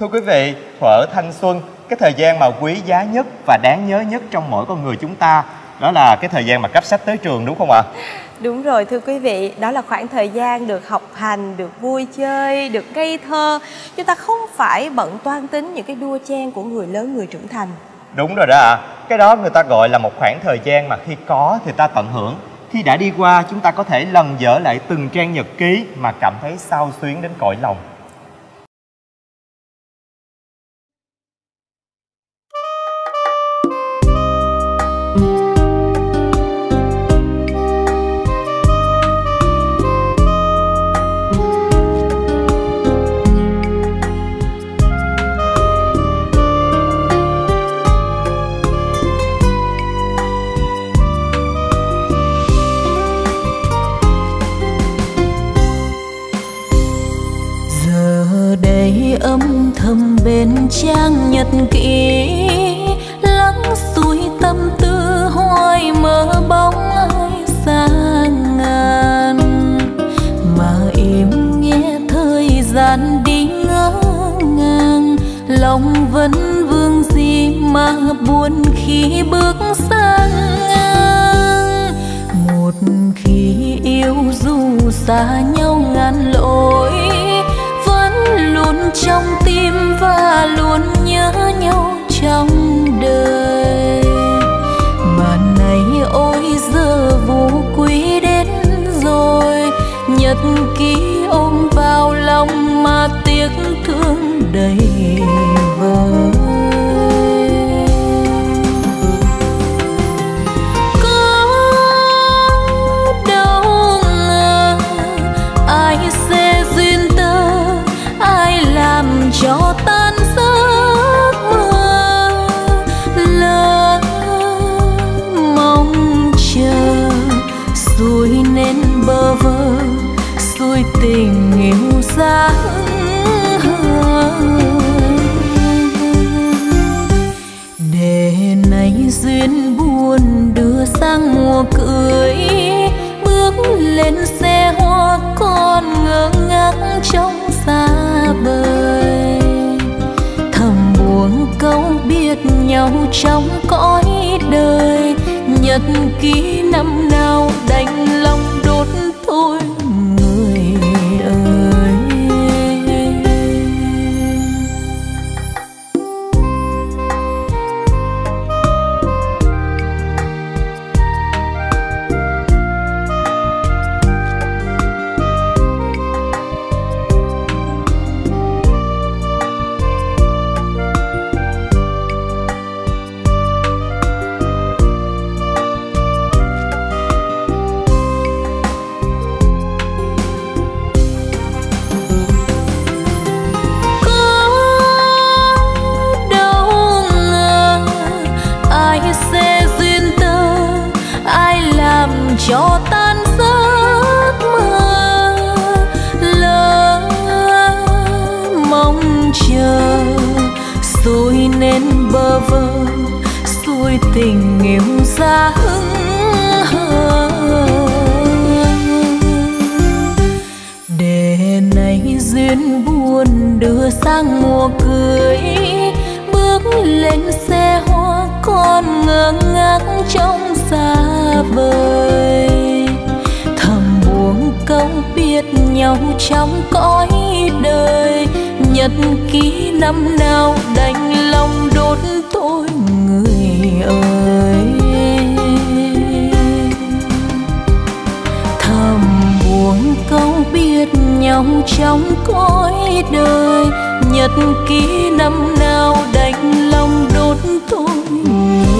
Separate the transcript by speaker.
Speaker 1: Thưa quý vị, thuở thanh xuân, cái thời gian mà quý giá nhất và đáng nhớ nhất trong mỗi con người chúng ta đó là cái thời gian mà cấp sách tới trường đúng không ạ?
Speaker 2: Đúng rồi thưa quý vị, đó là khoảng thời gian được học hành, được vui chơi, được ngây thơ. Chúng ta không phải bận toan tính những cái đua chen của người lớn, người trưởng thành.
Speaker 1: Đúng rồi đó ạ. À. Cái đó người ta gọi là một khoảng thời gian mà khi có thì ta tận hưởng. Khi đã đi qua chúng ta có thể lần dở lại từng trang nhật ký mà cảm thấy sao xuyến đến cõi lòng.
Speaker 3: Âm thầm bên trang nhật ký, lắng suối tâm tư hoài mơ bóng ai xa ngàn. Mà im nghe thời gian đi ngỡ ngàng, lòng vẫn vương gì mà buồn khi bước sang ngang. Một khi yêu dù xa nhau ngàn lối nhật ký ôm vào lòng mà tiếc thương. Tình yêu xa để nay duyên buồn đưa sang mùa cưới, bước lên xe hoa con ngơ ngác trong xa bời thầm buồn câu biết nhau trong cõi đời, nhật ký năm nào đành lòng cho tan giấc mơ. Lỡ mong chờ, rồi nên bơ vơ xuôi tình yêu ra hững hờ. Để nay duyên buồn đưa sang mùa cười bước lên xe hoa con ngơ ngác trong xa vời. Biết nhau trong cõi đời. Nhật ký năm nào đành lòng đốt tôi người ơi. Thầm buồn câu biết nhau trong cõi đời. Nhật ký năm nào đành lòng đốt tôi người